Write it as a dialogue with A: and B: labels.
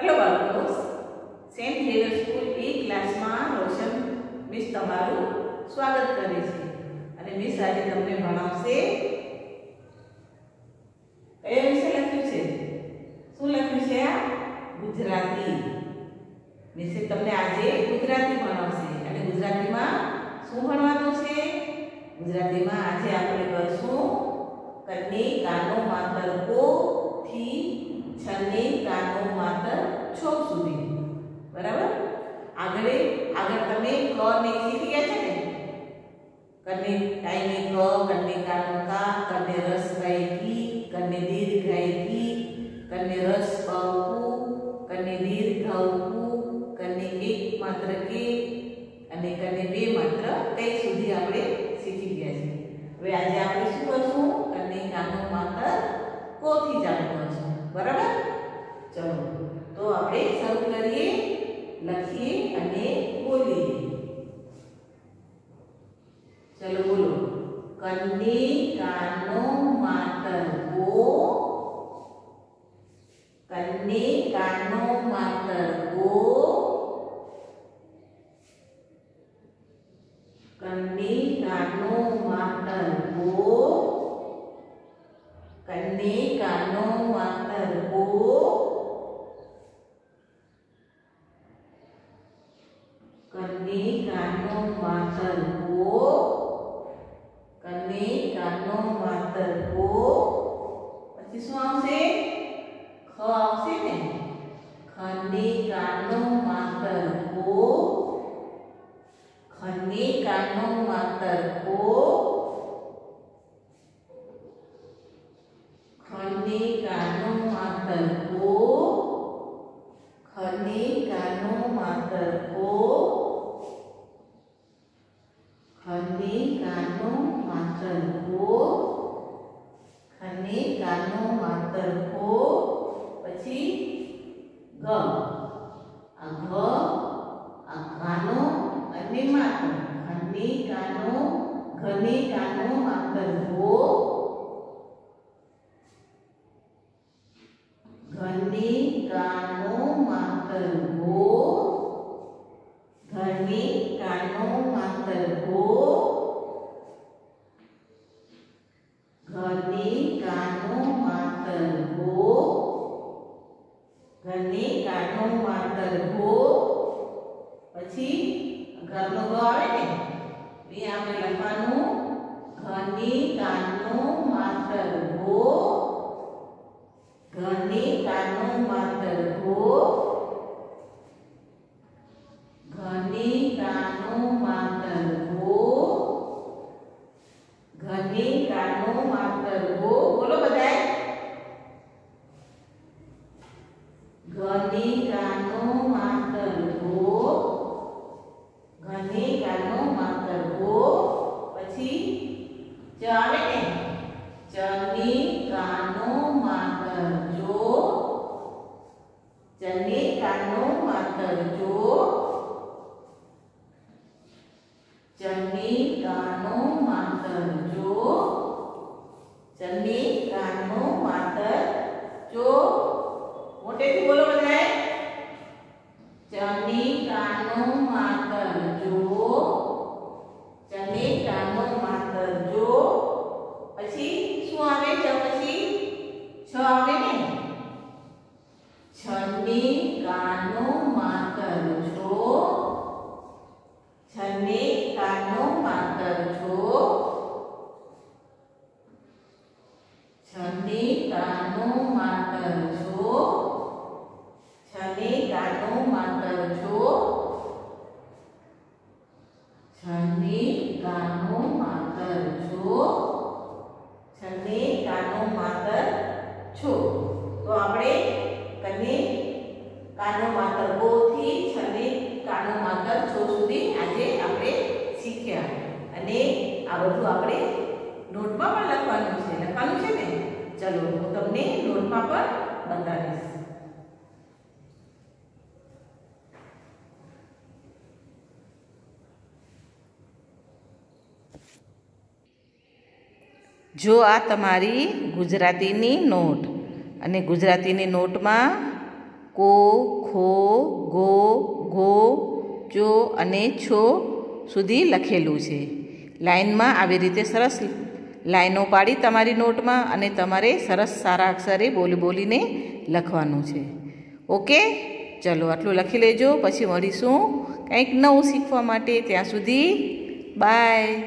A: Hello બાળકો Saint Xavier school એ ક્લાસમાં રોશન miss તમારું સ્વાગત કરે છે અને મિસ આજે તમને ભણાવશે કયો વિષય લખ્યું છે શું લખ્યું છે આ ગુજરાતી મિસે તમને આજે ગુજરાતી ભણાવશે અને ગુજરાતીમાં શું ભણવાનું છે ગુજરાતીમાં આજે આપણે કરશું કન્ને કાનો કન્ને ટાઈમે ક કન્ને કાનો કા કન્ને રસ ગાય કી કન્ને દીર્ઘ ગાય કી કન્ને રસ કુ કન્ને દીર્ઘ કુ કન્ને એક માત્ર કે અને કન્ને બે માત્ર કઈ સુધી આપણે શીખી ગયા છે હવે આજે આપણે શું કરશું કન્ને કાનો માત્ર કોથી ચાલુ ચલો બોલો કન્ને કાનો માતર કો કન્ને કાનો માતર કો કન્ને કાનો માતર કો કન્ને કાનો માતર કો કન્ને કાનો માતર માતર કો ખન્ને કાનો માતર કો ખન્ને કાનો માતર કો ખન્ને કાનો માતર કો પછી ગ આ ઘ આ કાનો અને માતર ખન્ને કાનો ઘને કાનો માતર ગો ઘને કાનો માતર ગો ઘને કાનો માતર ગો ઘને કાનો માતર ગો ઘને કાનો માતર ગો પછી ઘરનો ગ આવે ને એ આપણે લખવાનું ઘને કાનો માતર ગો ઘને કાનો માતર ગો ઘને કાનો માતર ગો ઘને કાનો માતર ગો બોલો બધાય ઘને કાનો માતર ગો ઘને કાનો માતર ગો પછી ચ આવે ને ચને કાનો માતર જો ચને કાનો માતર જો ચને કાનો માતર જો ચને કાનો માતર જો મોટેથી Anu Martesu તમને નોટમાં પણ બતાવીશ જો આ તમારી ગુજરાતીની નોટ અને ગુજરાતીની નોટમાં કો ખો ગો ગો ચો અને છો સુધી લખેલું છે લાઇનમાં આવી રીતે સરસ લાઈનો પાડી તમારી નોટમાં અને તમારે સરસ સારા અક્ષરે બોલી બોલીને લખવાનું છે. ઓકે? ચલો, આટલું લખી લેજો, પછી મળીશું. કંઈક નવું શીખવા માટે ત્યાં સુધી, બાય.